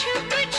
should